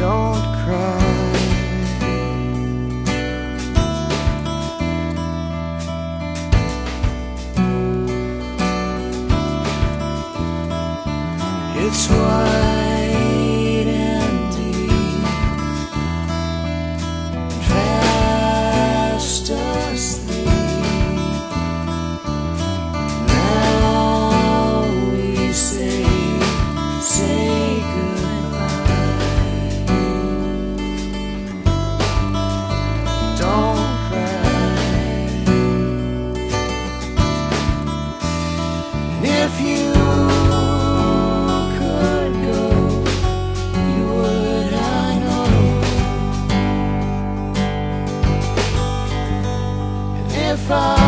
don't cry. It's why if you could go, you would, I know. And if I